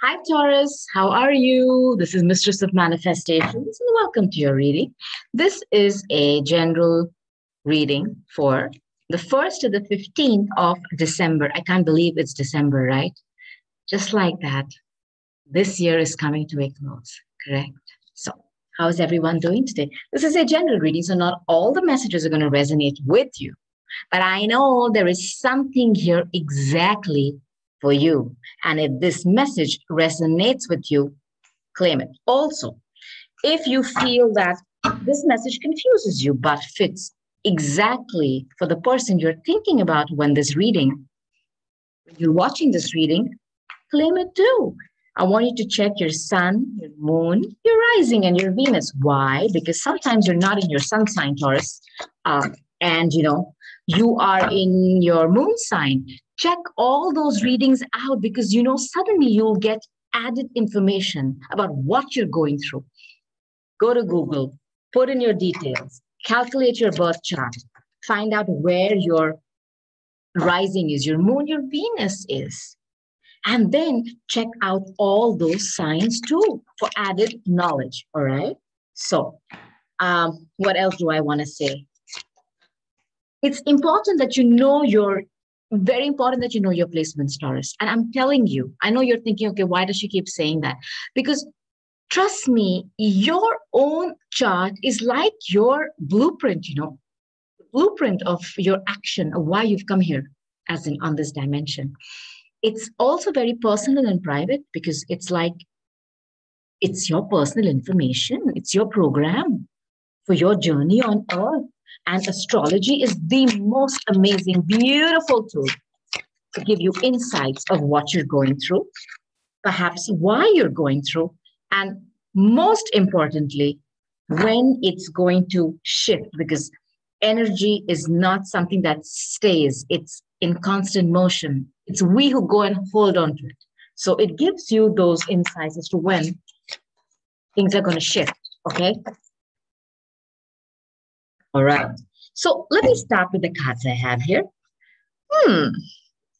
Hi, Taurus. How are you? This is Mistress of Manifestations, and welcome to your reading. This is a general reading for the 1st to the 15th of December. I can't believe it's December, right? Just like that, this year is coming to a close, correct? So, how's everyone doing today? This is a general reading, so not all the messages are going to resonate with you. But I know there is something here exactly for you. And if this message resonates with you, claim it. Also, if you feel that this message confuses you but fits exactly for the person you're thinking about when this reading, when you're watching this reading, claim it too. I want you to check your sun, your moon, your rising, and your Venus. Why? Because sometimes you're not in your sun sign, Taurus, uh, and you know you are in your moon sign check all those readings out because you know suddenly you'll get added information about what you're going through. Go to Google, put in your details, calculate your birth chart, find out where your rising is, your moon, your Venus is. And then check out all those signs too for added knowledge. All right. So, um, what else do I want to say? It's important that you know your very important that you know your placements, Taurus. And I'm telling you, I know you're thinking, okay, why does she keep saying that? Because trust me, your own chart is like your blueprint, you know, blueprint of your action, of why you've come here, as in on this dimension. It's also very personal and private because it's like it's your personal information, it's your program for your journey on earth. And astrology is the most amazing, beautiful tool to give you insights of what you're going through, perhaps why you're going through, and most importantly, when it's going to shift, because energy is not something that stays, it's in constant motion. It's we who go and hold on to it. So it gives you those insights as to when things are going to shift. Okay. All right. So let me start with the cards I have here. Hmm.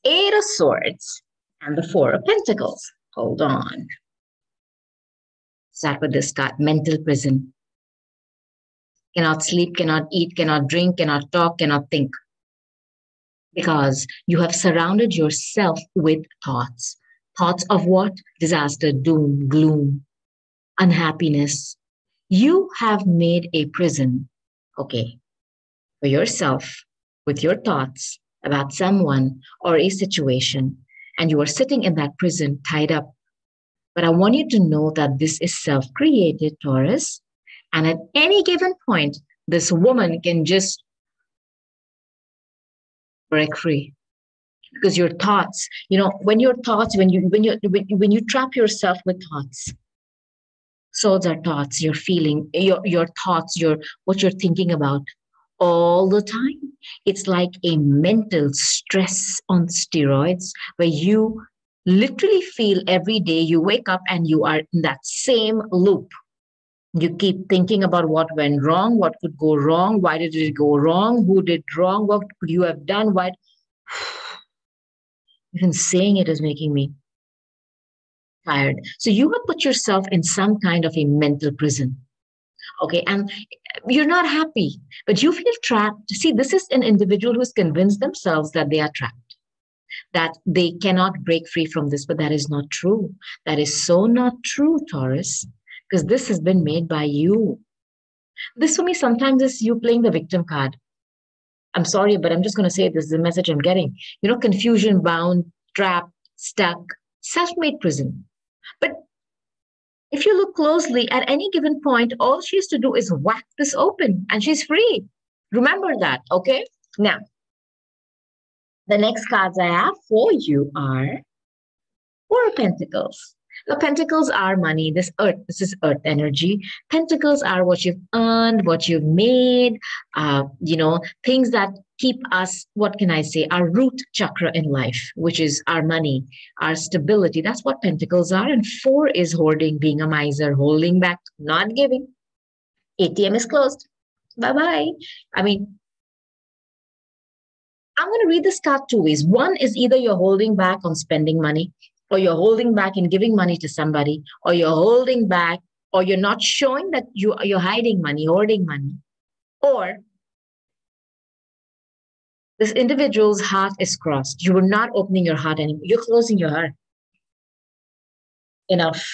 Eight of Swords and the Four of Pentacles. Hold on. Start with this card mental prison. Cannot sleep, cannot eat, cannot drink, cannot talk, cannot think. Because you have surrounded yourself with thoughts. Thoughts of what? Disaster, doom, gloom, unhappiness. You have made a prison okay, for yourself with your thoughts about someone or a situation, and you are sitting in that prison tied up. But I want you to know that this is self created, Taurus. And at any given point, this woman can just break free because your thoughts you know when your thoughts when you when you when, when you trap yourself with thoughts Souls are thoughts, your feeling, your, your thoughts, your what you're thinking about all the time. It's like a mental stress on steroids where you literally feel every day you wake up and you are in that same loop. You keep thinking about what went wrong, what could go wrong, why did it go wrong, who did wrong, what could you have done, why. Even saying it is making me So you have put yourself in some kind of a mental prison. Okay, and you're not happy, but you feel trapped. See, this is an individual who's convinced themselves that they are trapped, that they cannot break free from this, but that is not true. That is so not true, Taurus, because this has been made by you. This for me sometimes is you playing the victim card. I'm sorry, but I'm just going to say this is the message I'm getting. You know, confusion, bound, trapped, stuck, self made prison. But if you look closely at any given point, all she has to do is whack this open and she's free. Remember that, okay? Now, the next cards I have for you are Four Pentacles. The pentacles are money, this earth, this is earth energy. Pentacles are what you've earned, what you've made, uh, you know, things that keep us, what can I say, our root chakra in life, which is our money, our stability. That's what pentacles are. And four is hoarding, being a miser, holding back, not giving. ATM is closed. Bye bye. I mean, I'm going to read this card two ways. One is either you're holding back on spending money or you're holding back in giving money to somebody, or you're holding back, or you're not showing that you, you're hiding money, hoarding money, or this individual's heart is crossed. You are not opening your heart anymore. You're closing your heart. Enough.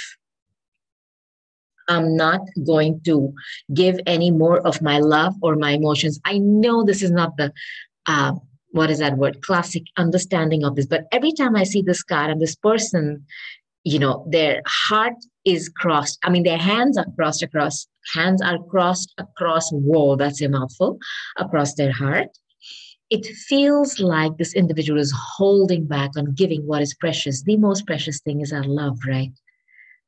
I'm not going to give any more of my love or my emotions. I know this is not the uh, what is that word classic understanding of this but every time i see this card and this person you know their heart is crossed i mean their hands are crossed across hands are crossed across wall that's a mouthful across their heart it feels like this individual is holding back on giving what is precious the most precious thing is our love right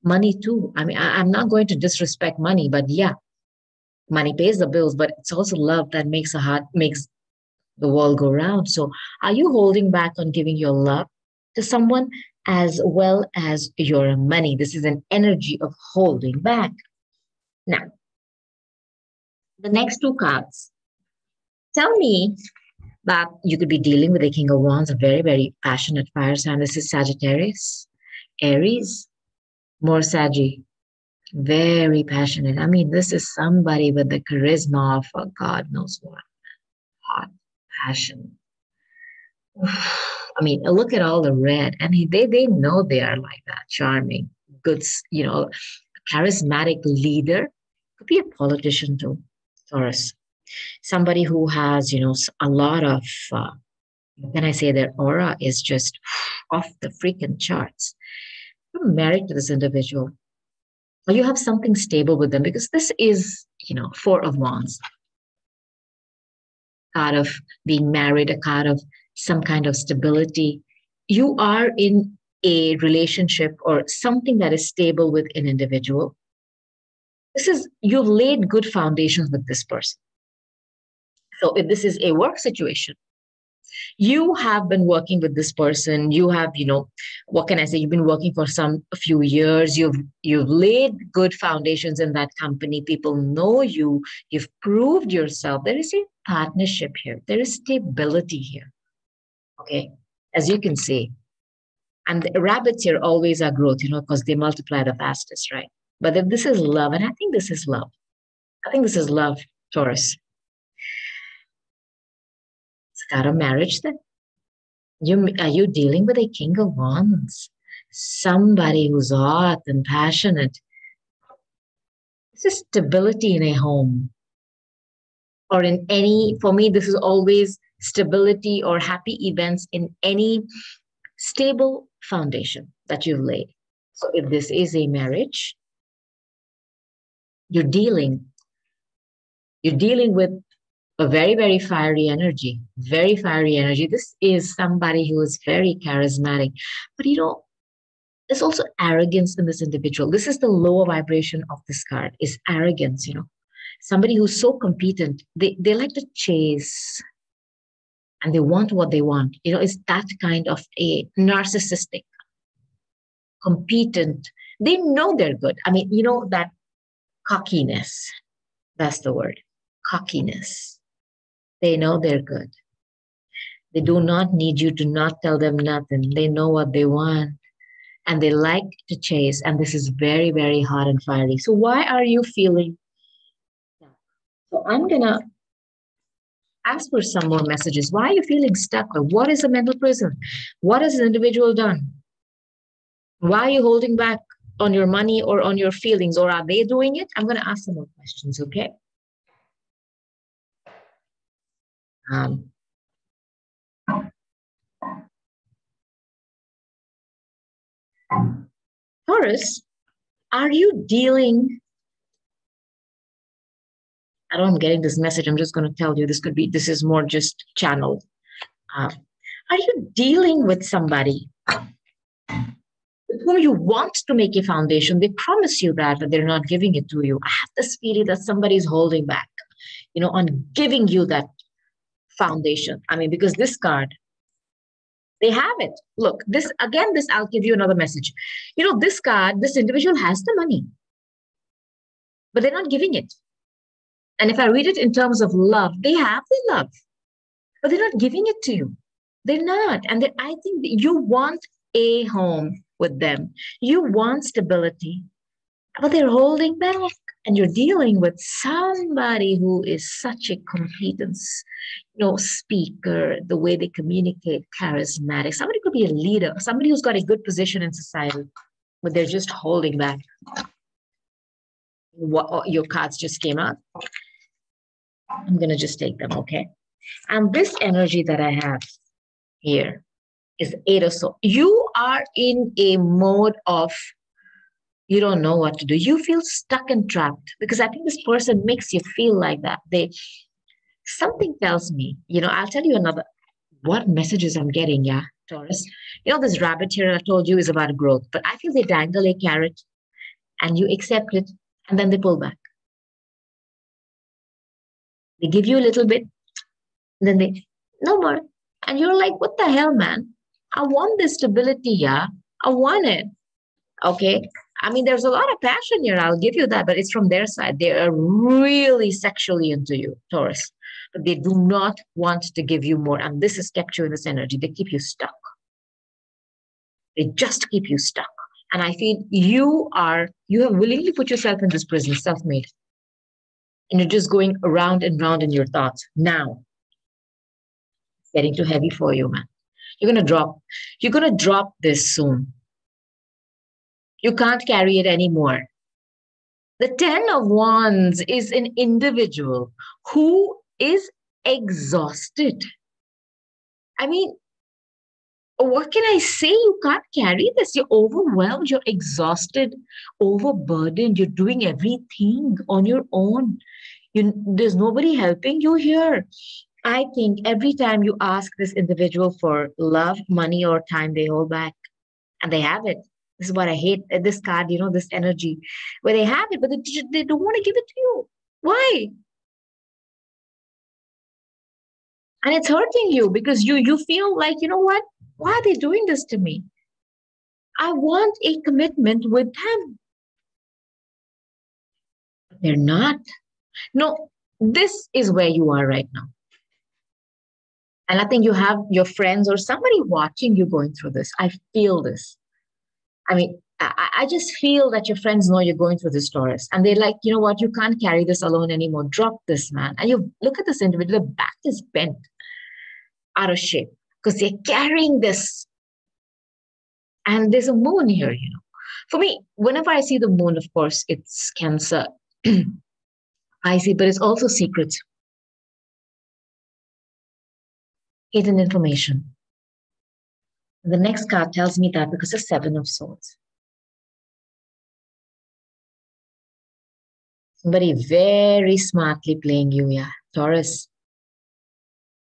money too i mean I, i'm not going to disrespect money but yeah money pays the bills but it's also love that makes a heart makes the world go round. So, are you holding back on giving your love to someone as well as your money? This is an energy of holding back. Now, the next two cards tell me that you could be dealing with a King of Wands, a very, very passionate fire sign. This is Sagittarius, Aries, more Saggy, very passionate. I mean, this is somebody with the charisma of a God knows what. Hot, passion. I mean, look at all the red, and they they know they are like that, charming, good, you know, charismatic leader. Could be a politician too, Taurus. Somebody who has, you know, a lot of. Uh, can I say their aura is just off the freaking charts? You're married to this individual, or you have something stable with them because this is, you know, four of wands card of being married, a card of some kind of stability. You are in a relationship or something that is stable with an individual. This is, you've laid good foundations with this person. So if this is a work situation, you have been working with this person you have you know what can i say? You've been working for some a few years you've you've laid good foundations in that company people know you you've proved yourself. There is a partnership here there is stability here okay? As you can see. And the rabbits here always are growth you know because they multiply the fastest right? But if this is love and i think this is love i think this is love taurus start a marriage then? You, are you dealing with a king of wands? Somebody who's hot and passionate. This is stability in a home. Or in any, for me, this is always stability or happy events in any stable foundation that you've laid. So if this is a marriage, you're dealing, you're dealing with a very, very fiery energy, very fiery energy. This is somebody who is very charismatic. But you know, there's also arrogance in this individual. This is the lower vibration of this card, is arrogance, you know. Somebody who's so competent, they, they like to chase and they want what they want. You know, it's that kind of a narcissistic, competent. They know they're good. I mean, you know, that cockiness. That's the word cockiness they know they're good. They do not need you to not tell them nothing. They know what they want and they like to chase. And this is very, very hot and fiery. So, why are you feeling? So, I'm going to ask for some more messages. Why are you feeling stuck? What is a mental prison? What has an individual done? Why are you holding back on your money or on your feelings? Or are they doing it? I'm going to ask some more questions, okay? Um, Taurus, are you dealing? I don't know, I'm getting this message. I'm just going to tell you this could be, this is more just channel. Uh, are you dealing with somebody with whom you want to make a foundation? They promise you that, but they're not giving it to you. I have this feeling that somebody is holding back, you know, on giving you that foundation. I mean, because this card, they have it. Look, this again, this I'll give you another message. You know, this card, this individual has the money, but they're not giving it. And if I read it in terms of love, they have the love, but they're not giving it to you. They're not. And they, I think you want a home. with them. You want stability, but they're holding back. And you're dealing with somebody who is such a competence, you know, speaker, the way they communicate, charismatic. Somebody could be a leader, somebody who's got a good position in society, but they're just holding back. What oh, your cards just came out. I'm gonna just take them, okay? And this energy that I have here is eight or so. You are in a mode of you don't know what to do. You feel stuck and trapped because I think this person makes you feel like that. They something tells me, you know, I'll tell you another what messages I'm getting, yeah, Taurus. You know, this rabbit here I told you is about growth, but I feel they dangle a carrot and you accept it and then they pull back. They give you a little bit, then they no more. And you're like, what the hell, man? I want this stability, yeah. I want it. Okay. I mean, there's a lot of passion here. I'll give you that, but it's from their side. They are really sexually into you, Taurus. But they do not want to give you more. And this has kept you in this energy. They keep you stuck. They just keep you stuck. And I feel you are, you have willingly put yourself in this prison, self made. And you're just going around and round in your thoughts. Now, it's getting too heavy for you, man. You're to drop, you're going to drop this soon you can't carry it anymore. The 10 of Wands is an individual who is exhausted. I mean, what can I say? You can't carry this. You're overwhelmed, you're exhausted, overburdened, you're doing everything on your own. You, there's nobody helping you here. I think every time you ask this individual for love, money, or time, they hold back and they have it. This is what I hate. Uh, this card, you know, this energy where they have it, but they, they don't want to give it to you. Why? And it's hurting you because you you feel like, you know what? Why are they doing this to me? I want a commitment with them. They're not. No, this is where you are right now. And I think you have your friends or somebody watching you going through this. I feel this. I mean, I, I just feel that your friends know you're going through this Taurus and they're like, you know what, you can't carry this alone anymore. Drop this, man. And you look at this individual, the back is bent out of shape because they're carrying this. And there's a moon here, you know. For me, whenever I see the moon, of course, it's Cancer. I see, but it's also secret, hidden information. The next card tells me that because the Seven of Swords. Somebody very smartly playing you, yeah. Taurus.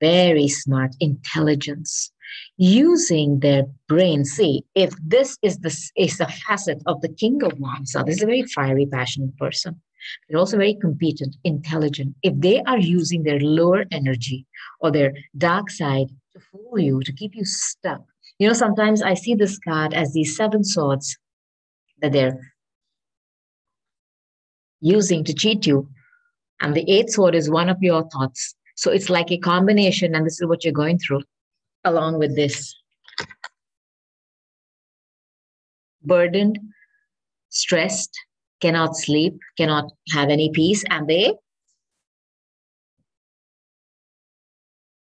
Very smart, intelligence, using their brain. See, if this is the is a facet of the King of Wands, so this is a very fiery, passionate person. They're also very competent, intelligent. If they are using their lower energy or their dark side to fool you, to keep you stuck, you know, sometimes I see this card as these seven swords that they're using to cheat you. And the eighth sword is one of your thoughts. So it's like a combination, and this is what you're going through along with this. Burdened, stressed, cannot sleep, cannot have any peace, and they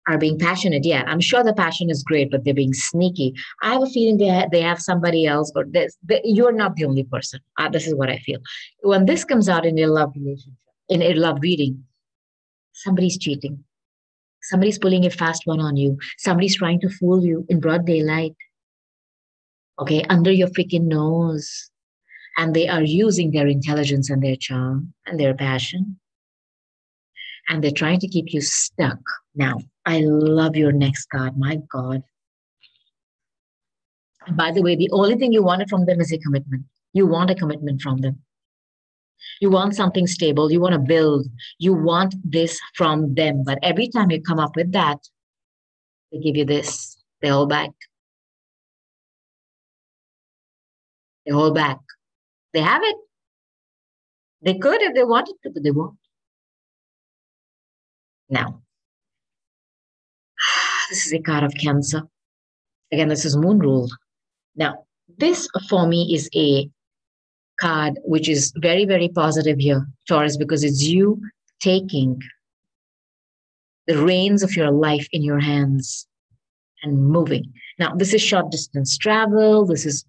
are being passionate. Yeah, I'm sure the passion is great, but they're being sneaky. I have a feeling they have, they have somebody else, or they, you're not the only person. Uh, this is what I feel. When this comes out in a love relationship, in a love reading, somebody's cheating. Somebody's pulling a fast one on you. Somebody's trying to fool you in broad daylight. Okay, under your freaking nose. And they are using their intelligence and their charm and their passion. And they're trying to keep you stuck now I love your next card. My God. by the way, the only thing you wanted from them is a commitment. You want a commitment from them. You want something stable. You want to build. You want this from them. But every time you come up with that, they give you this. They hold back. They hold back. They have it. They could if they wanted to, but they won't. Now, this is a card of Cancer. Again, this is moon ruled. Now, This for me is a card which is very, very positive here, Taurus, because it's you taking the reins of your life in your hands and moving. Now, this is short distance travel. This is,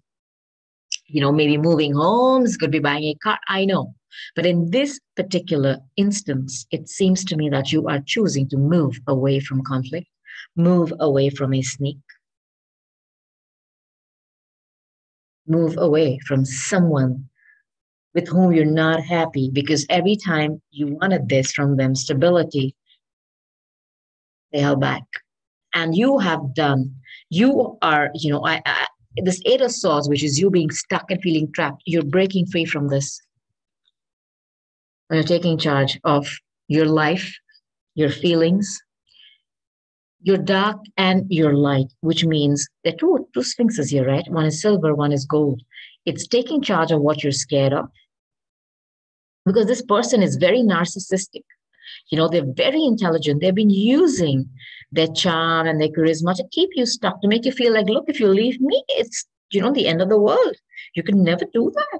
you know, maybe moving homes, could be buying a car. I know. But in this particular instance, it seems to me that you are choosing to move away from conflict, move away from a sneak, move away from someone with whom you're not happy because every time you wanted this from them, stability, they held back. And you have done, you are, you know, I, I this eight of swords, which is you being stuck and feeling trapped, you're breaking free from this. And You're taking charge of your life, your feelings, your dark and your light, which means there are two, two sphinxes here, right? One is silver, one is gold. It's taking charge of what you're scared of. Because this person is very narcissistic. You know, they're very intelligent. They've been using their charm and their charisma to keep you stuck, to make you feel like, look, if you leave me, it's, you know, the end of the world. You can never do that.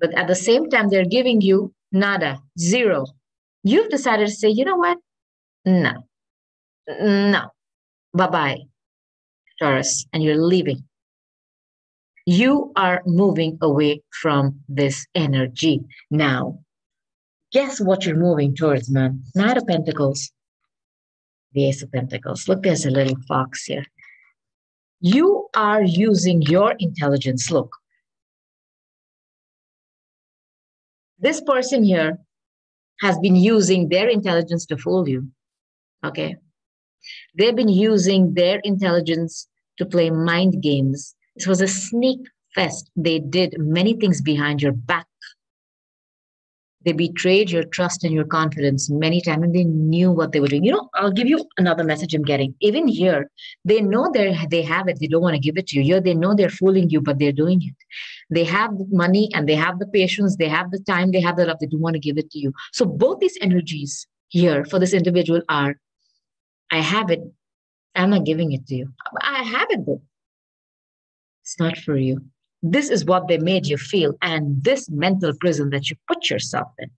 But at the same time, they're giving you nada, zero. You've decided to say, you know what? No, no, bye bye, Taurus, and you're leaving. You are moving away from this energy. Now, guess what you're moving towards, man? Knight of Pentacles, the Ace of Pentacles. Look, there's a little fox here. You are using your intelligence. Look, this person here has been using their intelligence to fool you. Okay. They've been using their intelligence to play mind games. This was a sneak fest. They did many things behind your back they betrayed your trust and your confidence many times and they knew what they were doing. You know, I'll give you another message I'm getting. Even here, they know they they have it. They don't want to give it to you. Here, they know they're fooling you, but they're doing it. They have the money and they have the patience. They have the time. They have the love. They don't want to give it to you. So both these energies here for this individual are, I have it. I'm not giving it to you. I have it though. It's not for you. This is what they made you feel. And this mental prison that you put yourself in,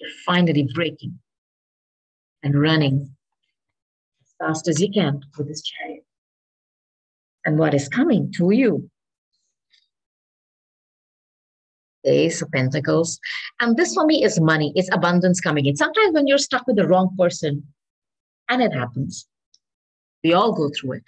you're finally breaking and running as fast as you can with this chariot. And what is coming to you? Ace of Pentacles. And this for me is money, it's abundance coming in. Sometimes when you're stuck with the wrong person, and it happens, we all go through it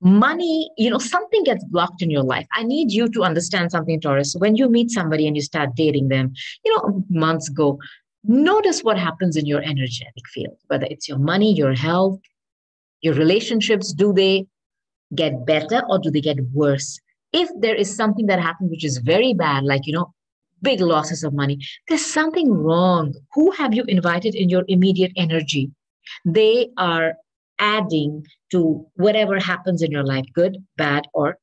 money, you know, something gets blocked in your life. I need you to understand something, Taurus. When you meet somebody and you start dating them, you know, months go, notice what happens in your energetic field, whether it's your money, your health, your relationships. Do they get better or do they get worse? If there is something that happens which is very bad, like, you know, big losses of money, there's something wrong. Who have you invited in your immediate energy? They are adding to whatever happens in your life, good, bad, or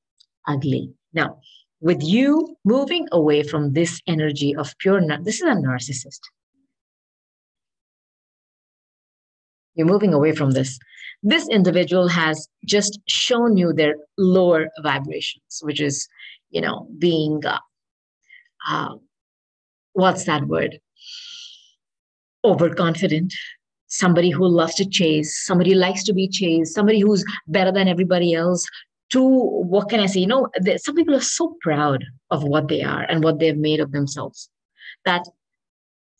ugly. Now, with you moving away from this energy of pure, this is a narcissist. You're moving away from this. This individual has just shown you their lower vibrations, which is, you know, being, uh, uh, what's that word? Overconfident, somebody who loves to chase, somebody likes to be chased, somebody who's better than everybody else. To what can I say? You know, some people are so proud of what they are and what they've made of themselves that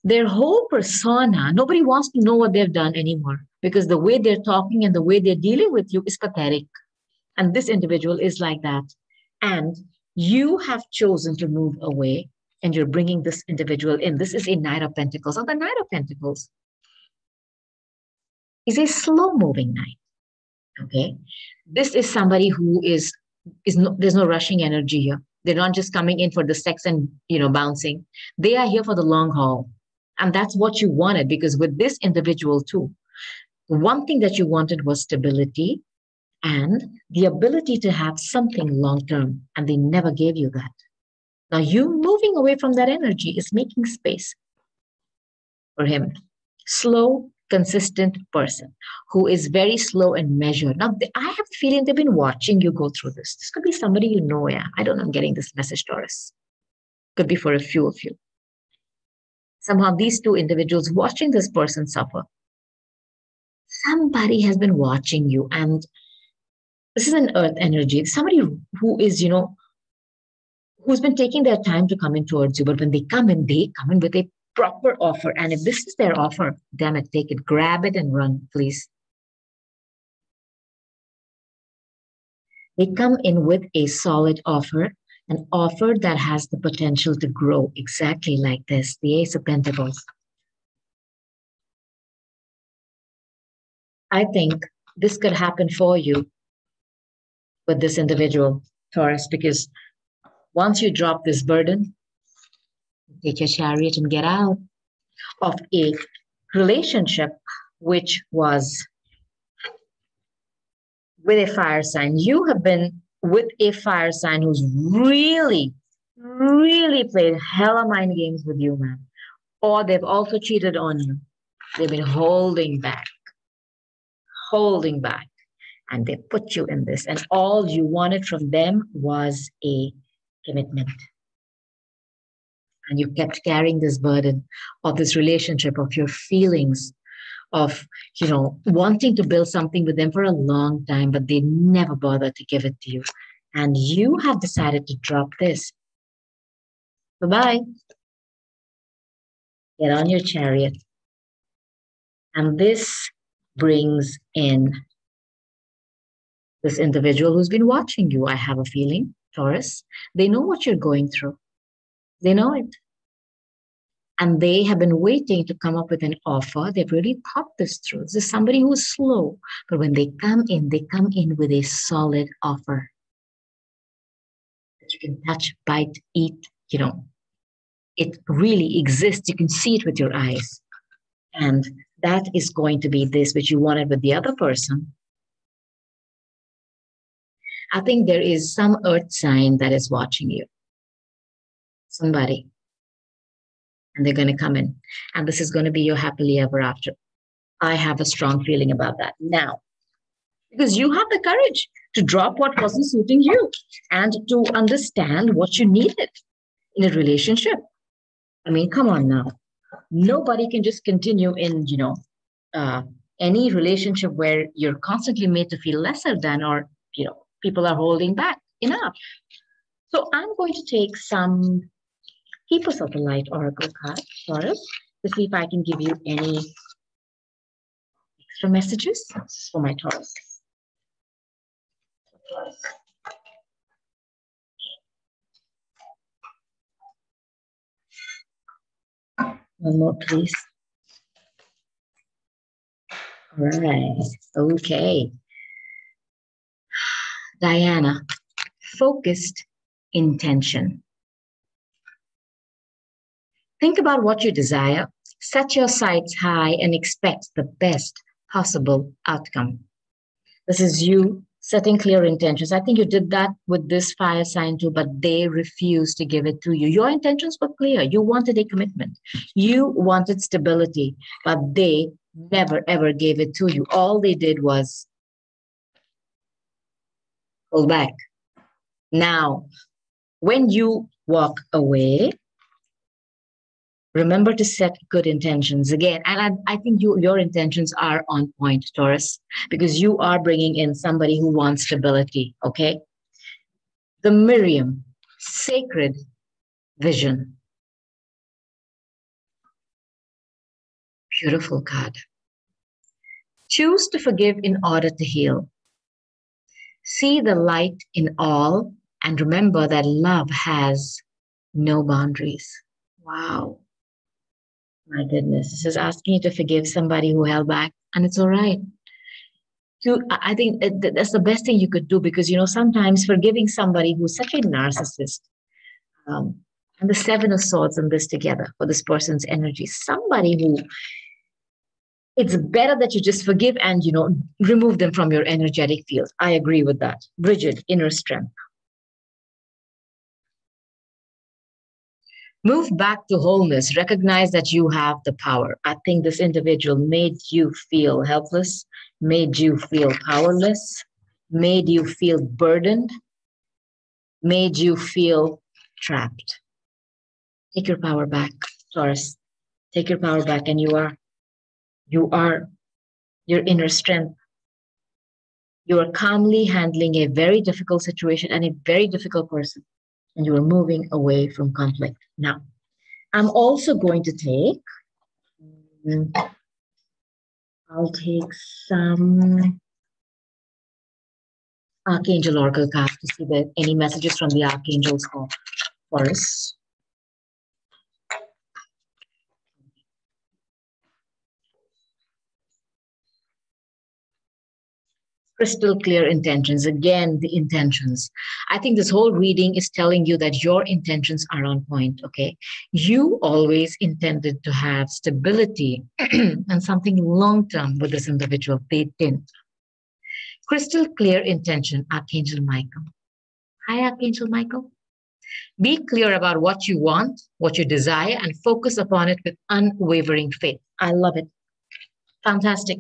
their whole persona, nobody wants to know what they've done anymore because the way they're talking and the way they're dealing with you is pathetic. And this individual is like that. And you have chosen to move away and you're bringing this individual in. This is a Knight of Pentacles. Or the Knight of Pentacles is a slow moving knight. Okay. This is somebody who is, is no, there's no rushing energy here. They're not just coming in for the sex and, you know, bouncing. They are here for the long haul. And that's what you wanted because with this individual too, one thing that you wanted was stability and the ability to have something long term. And they never gave you that. Now, you moving away from that energy is making space for him. Slow consistent person who is very slow and measured. Now, I have the feeling they've been watching you go through this. This could be somebody you know. Yeah, I don't know. I'm getting this message, Taurus. Could be for a few of you. Somehow, these two individuals watching this person suffer. Somebody has been watching you, and this is an earth energy. Somebody who is, you know, who's been taking their time to come in towards you, but when they come in, they come in with a proper offer. And if this is their offer, damn it, take it, grab it and run, please. They come in with a solid offer, an offer that has the potential to grow exactly like this the Ace of Pentacles. I think this could happen for you with this individual, Taurus, because once you drop this burden, take your chariot and get out of a relationship which was with a fire sign. You have been with a fire sign who's really, really played hella mind games with you, man. Or they've also cheated on you. They've been holding back, holding back. And they put you in this. And all you wanted from them was a commitment and you kept carrying this burden of this relationship of your feelings of you know wanting to build something with them for a long time but they never bothered to give it to you. And you have decided to drop this. Bye-bye. Get on your chariot. And this brings in this individual who's been watching you i have a feeling taurus. They know what you're going through they know it. And they have been waiting to come up with an offer. They've really thought this through. This is somebody who's slow, but when they come in, they come in with a solid offer that you can touch, bite, eat, you know. It really exists. You can see it with your eyes. And that is going to be this which you wanted with the other person. I think there is some earth sign that is watching you somebody and they're going to come in. And this is going to be your happily ever after. I have a strong feeling about that. Now because you have the courage to drop what wasn't suiting you and to understand what you needed in a relationship. I mean come on now. Nobody can just continue in you know uh, any relationship where you're constantly made to feel lesser than or you know people are holding back enough. So i'm going to take some Keepers of the Light Oracle card for us to see if I can give you any extra messages. This is for my Taurus. One more, please. All right. Okay. Diana, focused intention. Think about what you desire, set your sights high, and expect the best possible outcome. This is you setting clear intentions. I think you did that with this fire sign too, but they refused to give it to you. Your intentions were clear. You wanted a commitment, you wanted stability, but they never ever gave it to you. All they did was pull back. Now, when you walk away, remember to set good intentions. Again and i, I think you, your intentions are on point taurus because you are bringing in somebody who wants stability okay? The miriam sacred vision. Beautiful card. Choose to forgive in order to heal. See the light in all and remember that love has no boundaries. Wow my goodness, this is asking you to forgive somebody who held back, and it's all right. To, I think that's the best thing you could do because you know sometimes forgiving somebody who's such a narcissist, um, and the seven of swords and this together for this person's energy, somebody who it's better that you just forgive and you know remove them from your energetic field. I agree with that. Bridget, inner strength. Move back to wholeness. Recognize that you have the power. I think this individual made you feel helpless, made you feel powerless, made you feel burdened, made you feel trapped. Take your power back, Taurus. Take your power back, and you are, you are your inner strength. You are calmly handling a very difficult situation and a very difficult person, and you are moving away from conflict. Now, I'm also going to take, I'll take some Archangel Oracle card to see that any messages from the archangels for, for us. Crystal clear intentions. Again, the intentions. I think this whole reading is telling you that your intentions are on point. Okay. You always intended to have stability and something long term with this individual. They didn't. Crystal clear intention, Archangel Michael. Hi, Archangel Michael. Be clear about what you want, what you desire, and focus upon it with unwavering faith. I love it. Fantastic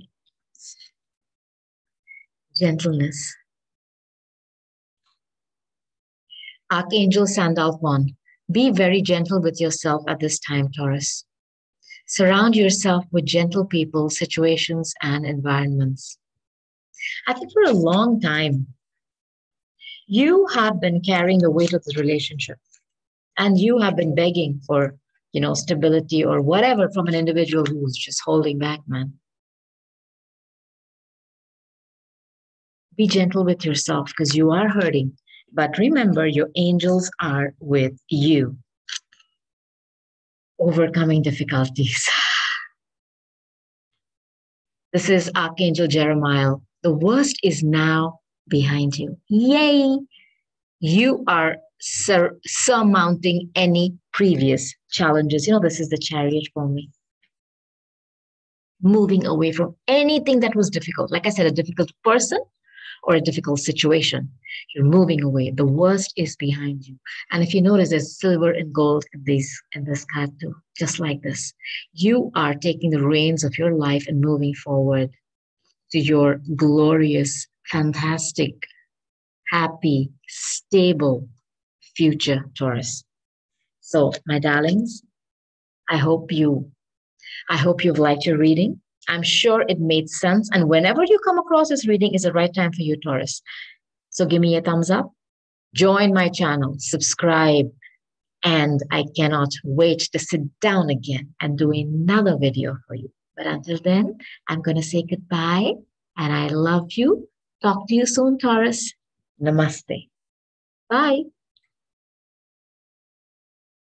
gentleness. Archangel Sandalphon, be very gentle with yourself at this time, Taurus. Surround yourself with gentle people, situations, and environments. I think for a long time, you have been carrying the weight of the relationship and you have been begging for, you know, stability or whatever from an individual who's just holding back, man. Be gentle with yourself because you are hurting. But remember, your angels are with you. Overcoming difficulties. This is Archangel Jeremiah. The worst is now behind you. Yay! You are sur- surmounting any previous challenges. You know, this is the chariot for me. Moving away from anything that was difficult. Like I said, a difficult person, or a difficult situation. You're moving away. The worst is behind you. And if you notice, there's silver and gold in this in this card too, just like this. You are taking the reins of your life and moving forward to your glorious, fantastic, happy, stable future, Taurus. So, my darlings, I hope you I hope you've liked your reading. I'm sure it made sense. And whenever you come across this reading, is the right time for you, Taurus. So give me a thumbs up, join my channel, subscribe, and I cannot wait to sit down again and do another video for you. But until then, I'm going to say goodbye and I love you. Talk to you soon, Taurus. Namaste. Bye.